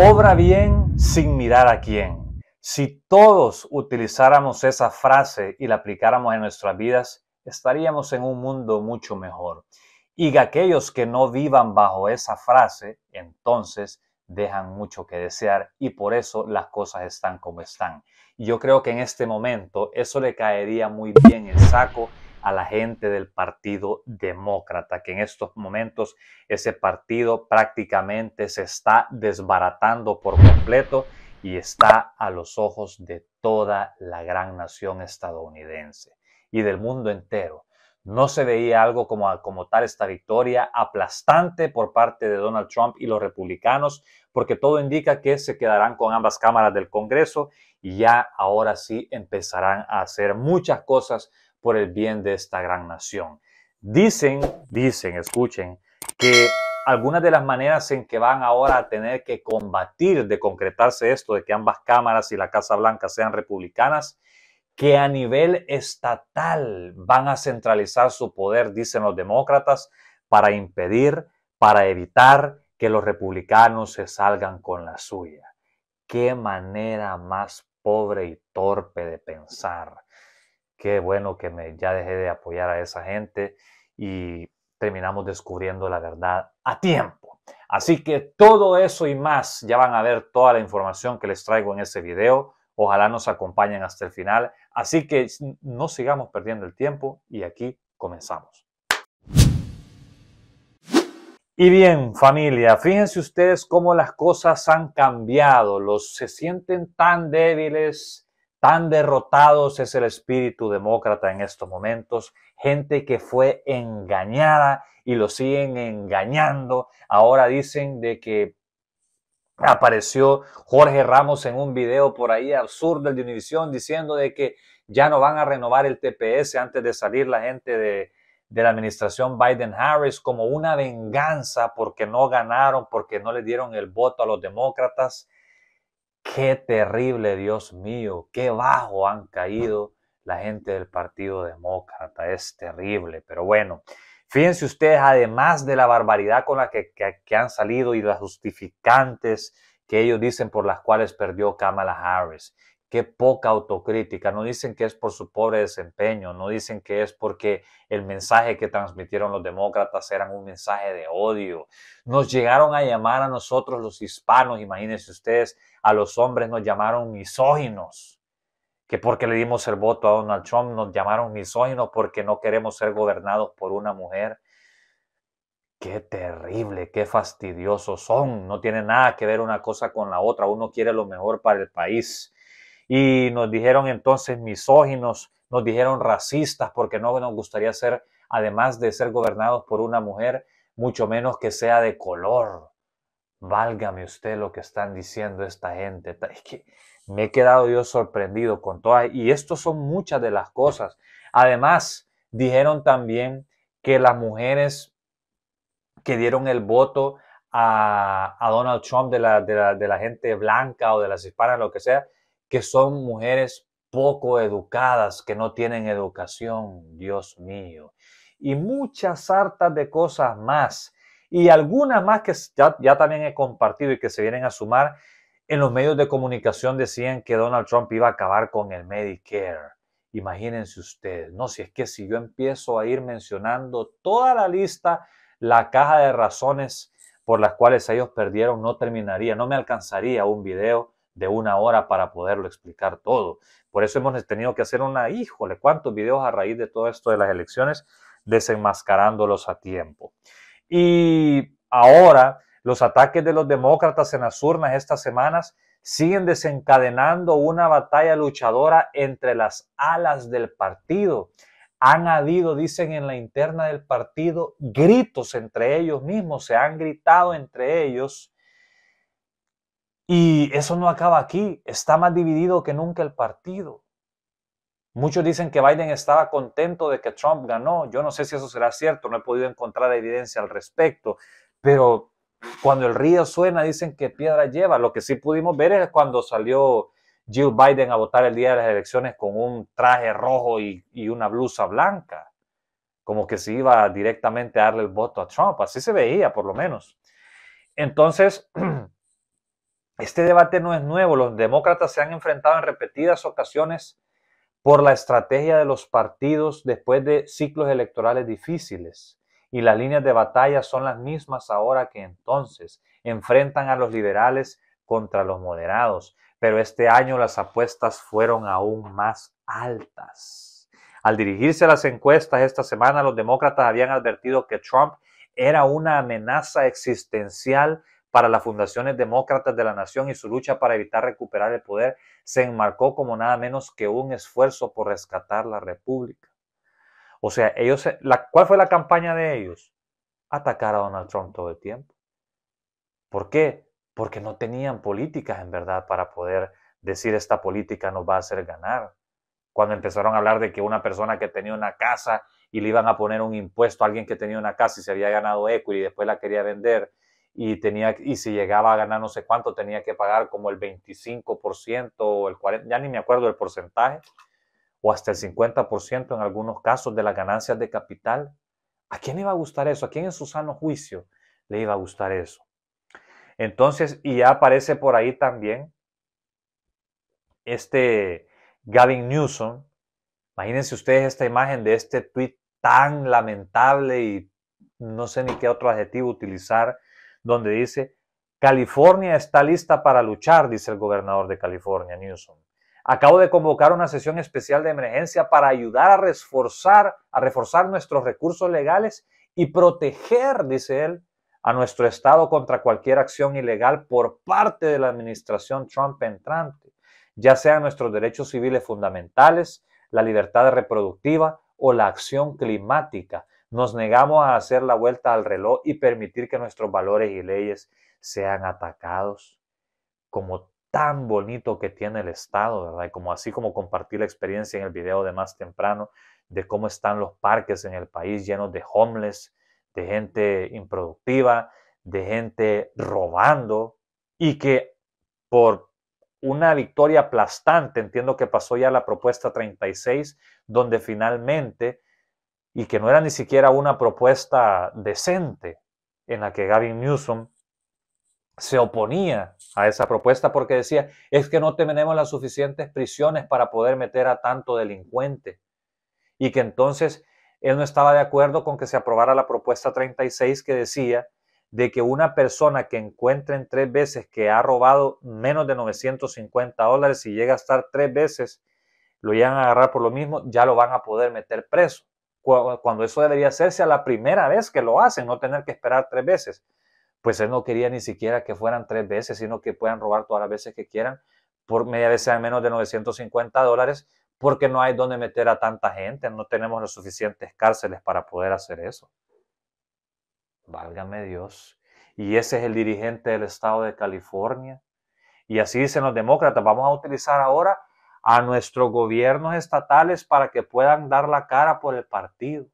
Obra bien sin mirar a quién. Si todos utilizáramos esa frase y la aplicáramos en nuestras vidas, estaríamos en un mundo mucho mejor. Y aquellos que no vivan bajo esa frase, entonces dejan mucho que desear y por eso las cosas están como están. Y yo creo que en este momento eso le caería muy bien el saco a la gente del Partido Demócrata, que en estos momentos ese partido prácticamente se está desbaratando por completo y está a los ojos de toda la gran nación estadounidense y del mundo entero. No se veía algo como, como tal esta victoria aplastante por parte de Donald Trump y los republicanos, porque todo indica que se quedarán con ambas cámaras del Congreso y ya ahora sí empezarán a hacer muchas cosas por el bien de esta gran nación. Dicen, dicen, escuchen, que algunas de las maneras en que van ahora a tener que combatir de concretarse esto, de que ambas cámaras y la Casa Blanca sean republicanas, que a nivel estatal van a centralizar su poder, dicen los demócratas, para impedir, para evitar que los republicanos se salgan con la suya. Qué manera más pobre y torpe de pensar qué bueno que me, ya dejé de apoyar a esa gente y terminamos descubriendo la verdad a tiempo. Así que todo eso y más, ya van a ver toda la información que les traigo en ese video. Ojalá nos acompañen hasta el final. Así que no sigamos perdiendo el tiempo y aquí comenzamos. Y bien, familia, fíjense ustedes cómo las cosas han cambiado. Los se sienten tan débiles, Tan derrotados es el espíritu demócrata en estos momentos, gente que fue engañada y lo siguen engañando. Ahora dicen de que apareció Jorge Ramos en un video por ahí al sur del de Univisión diciendo de que ya no van a renovar el TPS antes de salir la gente de, de la administración Biden-Harris como una venganza porque no ganaron, porque no le dieron el voto a los demócratas. Qué terrible, Dios mío, qué bajo han caído la gente del Partido Demócrata. Es terrible, pero bueno. Fíjense ustedes, además de la barbaridad con la que, han salido y las justificantes que ellos dicen por las cuales perdió Kamala Harris. Qué poca autocrítica. No dicen que es por su pobre desempeño, no dicen que es porque el mensaje que transmitieron los demócratas era un mensaje de odio. Nos llegaron a llamar a nosotros los hispanos, imagínense ustedes, a los hombres nos llamaron misóginos. Que porque le dimos el voto a Donald Trump nos llamaron misóginos porque no queremos ser gobernados por una mujer. Qué terrible, qué fastidiosos son. No tiene nada que ver una cosa con la otra. Uno quiere lo mejor para el país y nos dijeron entonces misóginos, nos dijeron racistas porque no nos gustaría ser, además de ser gobernados por una mujer, mucho menos que sea de color. Válgame usted lo que están diciendo esta gente. Es que me he quedado yo sorprendido con todas. Y esto son muchas de las cosas. Además, dijeron también que las mujeres que dieron el voto a, Donald Trump de la, de la gente blanca o de las hispanas, lo que sea, que son mujeres poco educadas, que no tienen educación, Dios mío. Y muchas hartas de cosas más. Y algunas más que ya, también he compartido y que se vienen a sumar. En los medios de comunicación decían que Donald Trump iba a acabar con el Medicare. Imagínense ustedes, no, si es que si yo empiezo a ir mencionando toda la lista, la caja de razones por las cuales ellos perdieron no terminaría, no me alcanzaría un video de una hora para poderlo explicar todo. Por eso hemos tenido que hacer una, híjole, cuántos videos a raíz de todo esto de las elecciones, desenmascarándolos a tiempo. Y ahora los ataques de los demócratas en las urnas estas semanas siguen desencadenando una batalla luchadora entre las alas del partido. Han habido, dicen en la interna del partido, gritos entre ellos mismos, se han gritado entre ellos y eso no acaba aquí, está más dividido que nunca el partido. Muchos dicen que Biden estaba contento de que Trump ganó. Yo no sé si eso será cierto, no he podido encontrar evidencia al respecto, pero cuando el río suena dicen que piedra lleva. Lo que sí pudimos ver es cuando salió Jill Biden a votar el día de las elecciones con un traje rojo y, y una blusa blanca, como que se iba directamente a darle el voto a Trump. Así se veía, por lo menos. Entonces, Este debate no es nuevo. Los demócratas se han enfrentado en repetidas ocasiones por la estrategia de los partidos después de ciclos electorales difíciles. Y las líneas de batalla son las mismas ahora que entonces. Enfrentan a los liberales contra los moderados. Pero este año las apuestas fueron aún más altas. Al dirigirse a las encuestas esta semana, los demócratas habían advertido que Trump era una amenaza existencial para las fundaciones demócratas de la nación y su lucha para evitar recuperar el poder se enmarcó como nada menos que un esfuerzo por rescatar la república. O sea, ellos, la, ¿cuál fue la campaña de ellos? Atacar a Donald Trump todo el tiempo. ¿Por qué? Porque no tenían políticas en verdad para poder decir esta política nos va a hacer ganar. Cuando empezaron a hablar de que una persona que tenía una casa y le iban a poner un impuesto a alguien que tenía una casa y se había ganado equity y después la quería vender y tenía y si llegaba a ganar no sé cuánto tenía que pagar como el 25% o el 40, ya ni me acuerdo del porcentaje o hasta el 50% en algunos casos de las ganancias de capital. ¿A quién le iba a gustar eso? ¿A quién en su sano juicio le iba a gustar eso? Entonces, y ya aparece por ahí también este Gavin Newsom. Imagínense ustedes esta imagen de este tweet tan lamentable y no sé ni qué otro adjetivo utilizar, donde dice, California está lista para luchar, dice el gobernador de California, Newsom. Acabo de convocar una sesión especial de emergencia para ayudar a reforzar, a reforzar nuestros recursos legales y proteger, dice él, a nuestro Estado contra cualquier acción ilegal por parte de la administración Trump entrante, ya sean nuestros derechos civiles fundamentales, la libertad reproductiva o la acción climática. Nos negamos a hacer la vuelta al reloj y permitir que nuestros valores y leyes sean atacados como tan bonito que tiene el Estado, ¿verdad? Y como así como compartí la experiencia en el video de más temprano de cómo están los parques en el país llenos de homeless, de gente improductiva, de gente robando y que por una victoria aplastante, entiendo que pasó ya la propuesta 36, donde finalmente, y que no era ni siquiera una propuesta decente, en la que Gavin Newsom se oponía a esa propuesta porque decía, es que no tenemos las suficientes prisiones para poder meter a tanto delincuente. Y que entonces él no estaba de acuerdo con que se aprobara la propuesta 36 que decía de que una persona que encuentren tres veces que ha robado menos de 950 dólares y llega a estar tres veces, lo llegan a agarrar por lo mismo, ya lo van a poder meter preso. Cuando eso debería hacerse a la primera vez que lo hacen, no tener que esperar tres veces pues él no quería ni siquiera que fueran tres veces, sino que puedan robar todas las veces que quieran, por media vez sean menos de 950 dólares, porque no hay donde meter a tanta gente, no tenemos los suficientes cárceles para poder hacer eso. Válgame Dios. Y ese es el dirigente del estado de California. Y así dicen los demócratas, vamos a utilizar ahora a nuestros gobiernos estatales para que puedan dar la cara por el partido.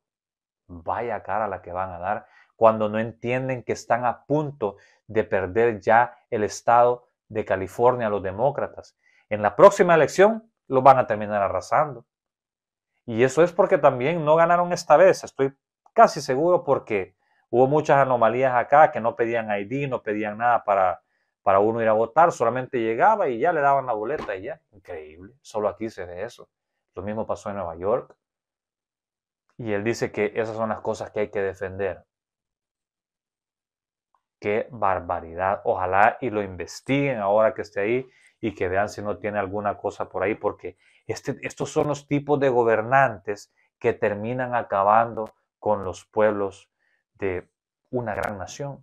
Vaya cara la que van a dar cuando no entienden que están a punto de perder ya el estado de California los demócratas. En la próxima elección lo van a terminar arrasando. Y eso es porque también no ganaron esta vez, estoy casi seguro porque hubo muchas anomalías acá que no pedían ID, no pedían nada para, para uno ir a votar, solamente llegaba y ya le daban la boleta y ya. Increíble, solo aquí se ve eso. Lo mismo pasó en Nueva York. Y él dice que esas son las cosas que hay que defender. Qué barbaridad. Ojalá y lo investiguen ahora que esté ahí y que vean si no tiene alguna cosa por ahí, porque este, estos son los tipos de gobernantes que terminan acabando con los pueblos de una gran nación.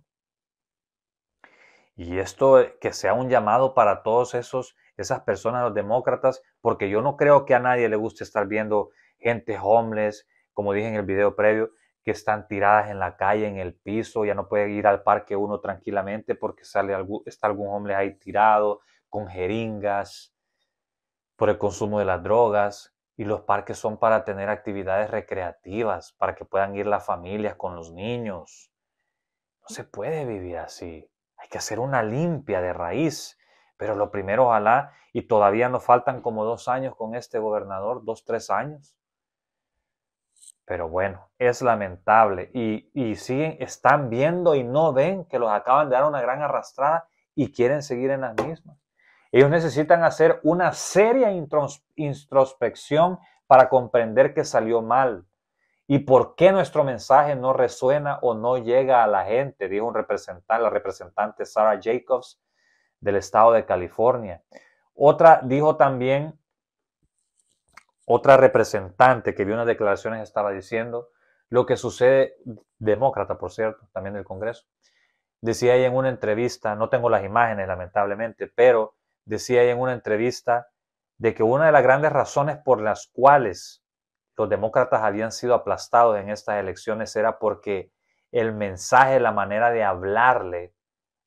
Y esto que sea un llamado para todos esos esas personas, los demócratas, porque yo no creo que a nadie le guste estar viendo gente homeless, como dije en el video previo, que están tiradas en la calle, en el piso, ya no puede ir al parque uno tranquilamente porque sale algún, está algún hombre ahí tirado, con jeringas, por el consumo de las drogas. Y los parques son para tener actividades recreativas, para que puedan ir las familias con los niños. No se puede vivir así. Hay que hacer una limpia de raíz. Pero lo primero, ojalá, y todavía nos faltan como dos años con este gobernador, dos, tres años pero bueno, es lamentable. Y, siguen, están viendo y no ven que los acaban de dar una gran arrastrada y quieren seguir en las mismas. Ellos necesitan hacer una seria introspección para comprender que salió mal y por qué nuestro mensaje no resuena o no llega a la gente, dijo un representante, la representante Sarah Jacobs del estado de California. Otra dijo también, otra representante que vio unas declaraciones estaba diciendo lo que sucede, demócrata por cierto, también del Congreso, decía ella en una entrevista, no tengo las imágenes lamentablemente, pero decía ella en una entrevista de que una de las grandes razones por las cuales los demócratas habían sido aplastados en estas elecciones era porque el mensaje, la manera de hablarle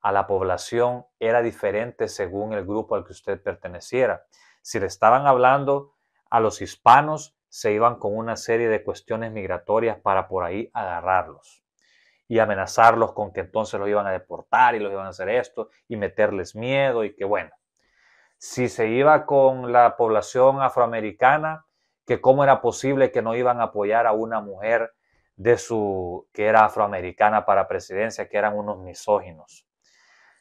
a la población era diferente según el grupo al que usted perteneciera. Si le estaban hablando a los hispanos, se iban con una serie de cuestiones migratorias para por ahí agarrarlos y amenazarlos con que entonces los iban a deportar y los iban a hacer esto y meterles miedo y que bueno. Si se iba con la población afroamericana, que cómo era posible que no iban a apoyar a una mujer de su que era afroamericana para presidencia, que eran unos misóginos.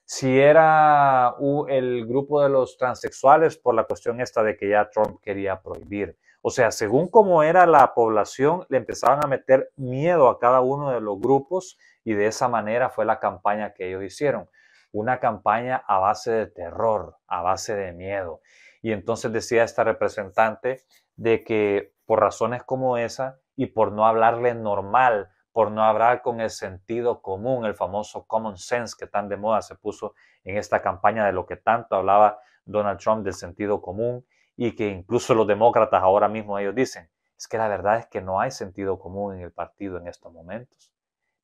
Si era el grupo de los transexuales por la cuestión esta de que ya Trump quería prohibir. O sea, según cómo era la población, le empezaban a meter miedo a cada uno de los grupos y de esa manera fue la campaña que ellos hicieron. Una campaña a base de terror, a base de miedo. Y entonces decía esta representante de que por razones como esa y por no hablarle normal, por no hablar con el sentido común, el famoso common sense que tan de moda se puso en esta campaña de lo que tanto hablaba Donald Trump del sentido común y que incluso los demócratas ahora mismo ellos dicen, es que la verdad es que no hay sentido común en el partido en estos momentos.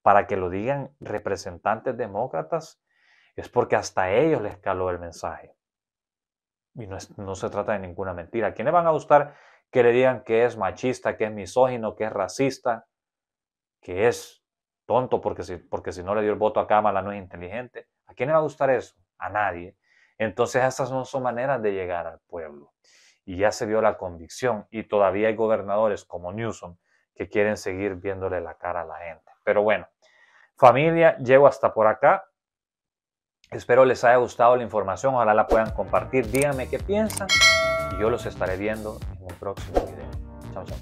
Para que lo digan representantes demócratas, es porque hasta ellos les caló el mensaje. Y no, no se trata de ninguna mentira. ¿A quiénes van a gustar que le digan que es machista, que es misógino, que es racista, que es tonto porque si, porque si no le dio el voto a Kamala no es inteligente? ¿A quién le va a gustar eso? A nadie. Entonces esas no son maneras de llegar al pueblo y ya se vio la convicción y todavía hay gobernadores como Newsom que quieren seguir viéndole la cara a la gente. Pero bueno, familia, llego hasta por acá. Espero les haya gustado la información, ojalá la puedan compartir. Díganme qué piensan y yo los estaré viendo en un próximo video. Chao, chao.